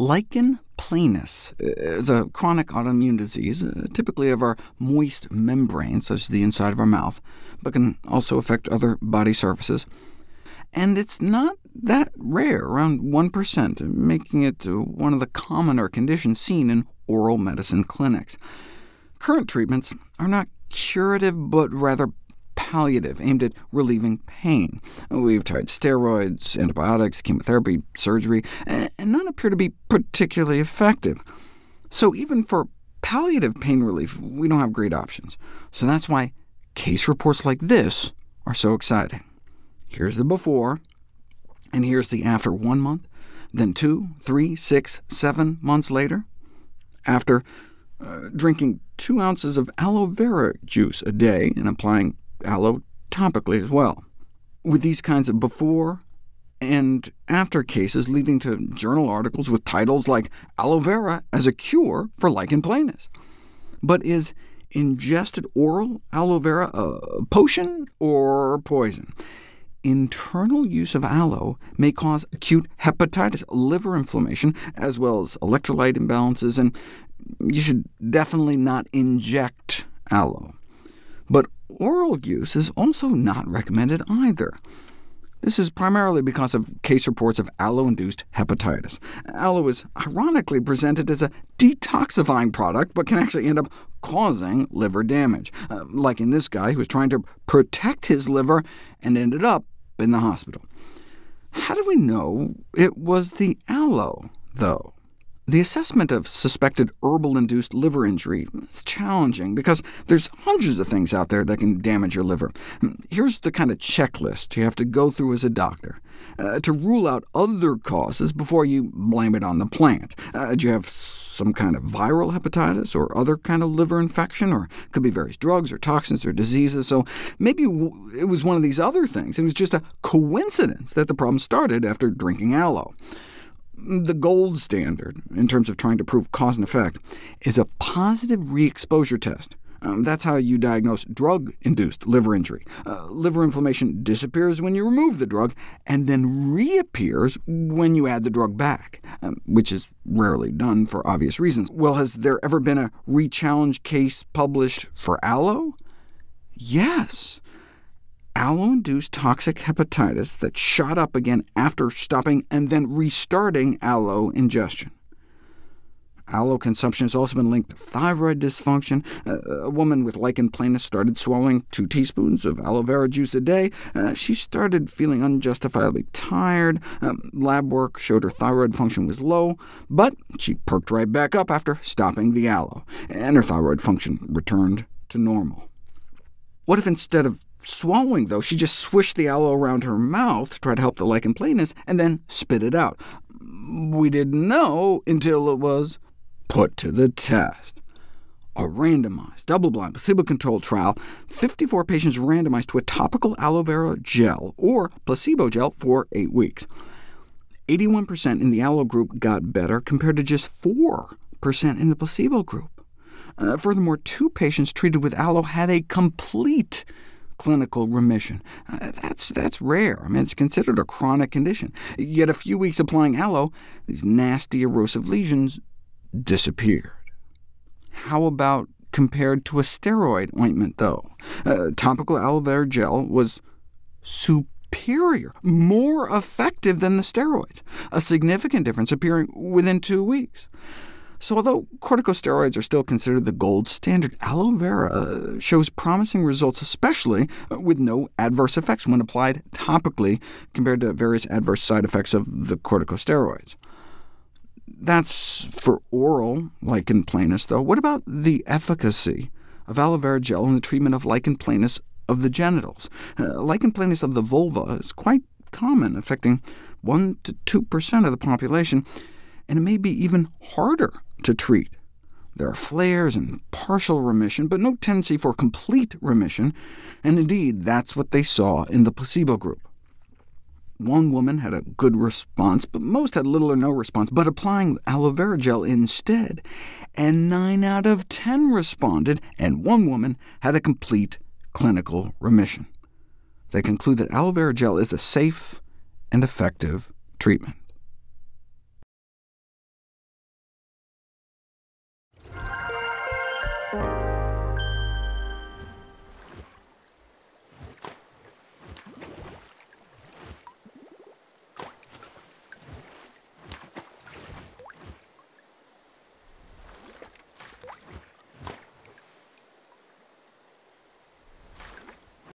Lichen planus uh, is a chronic autoimmune disease, uh, typically of our moist membrane, such as the inside of our mouth, but can also affect other body surfaces. And it's not that rare, around 1%, uh, making it uh, one of the commoner conditions seen in oral medicine clinics. Current treatments are not curative, but rather palliative, aimed at relieving pain. We've tried steroids, antibiotics, chemotherapy, surgery, and none appear to be particularly effective. So even for palliative pain relief, we don't have great options. So that's why case reports like this are so exciting. Here's the before, and here's the after one month, then two, three, six, seven months later. After uh, drinking two ounces of aloe vera juice a day and applying aloe topically as well. With these kinds of before and after cases leading to journal articles with titles like Aloe Vera as a Cure for Lichen Planus. But is ingested oral aloe vera a potion or poison? Internal use of aloe may cause acute hepatitis, liver inflammation, as well as electrolyte imbalances, and you should definitely not inject aloe. But oral use is also not recommended either. This is primarily because of case reports of aloe-induced hepatitis. Aloe is ironically presented as a detoxifying product, but can actually end up causing liver damage, uh, like in this guy who was trying to protect his liver and ended up in the hospital. How do we know it was the aloe, though? The assessment of suspected herbal-induced liver injury is challenging, because there's hundreds of things out there that can damage your liver. Here's the kind of checklist you have to go through as a doctor. Uh, to rule out other causes before you blame it on the plant. Uh, do you have some kind of viral hepatitis or other kind of liver infection, or could be various drugs or toxins or diseases, so maybe it was one of these other things. It was just a coincidence that the problem started after drinking aloe the gold standard in terms of trying to prove cause and effect is a positive re-exposure test. Um, that's how you diagnose drug-induced liver injury. Uh, liver inflammation disappears when you remove the drug, and then reappears when you add the drug back, um, which is rarely done for obvious reasons. Well, has there ever been a re-challenge case published for aloe? Yes aloe-induced toxic hepatitis that shot up again after stopping and then restarting aloe ingestion. Aloe consumption has also been linked to thyroid dysfunction. A woman with lichen planus started swallowing two teaspoons of aloe vera juice a day. Uh, she started feeling unjustifiably tired. Um, lab work showed her thyroid function was low, but she perked right back up after stopping the aloe, and her thyroid function returned to normal. What if instead of Swallowing, though, she just swished the aloe around her mouth to try to help the lichen planus, and then spit it out. We didn't know until it was put to the test. A randomized, double-blind, placebo-controlled trial, 54 patients randomized to a topical aloe vera gel or placebo gel for eight weeks. 81% in the aloe group got better, compared to just 4% in the placebo group. Uh, furthermore, two patients treated with aloe had a complete clinical remission. Uh, that's, that's rare. I mean, it's considered a chronic condition. Yet a few weeks applying aloe, these nasty erosive lesions disappeared. How about compared to a steroid ointment, though? Uh, topical aloe vera gel was superior, more effective than the steroids, a significant difference appearing within two weeks. So although corticosteroids are still considered the gold standard, aloe vera uh, shows promising results, especially uh, with no adverse effects when applied topically, compared to various adverse side effects of the corticosteroids. That's for oral lichen planus, though. What about the efficacy of aloe vera gel in the treatment of lichen planus of the genitals? Uh, lichen planus of the vulva is quite common, affecting 1 to 2% of the population, and it may be even harder to treat. There are flares and partial remission, but no tendency for complete remission, and indeed that's what they saw in the placebo group. One woman had a good response, but most had little or no response, but applying aloe vera gel instead, and 9 out of 10 responded, and one woman had a complete clinical remission. They conclude that aloe vera gel is a safe and effective treatment. Bye.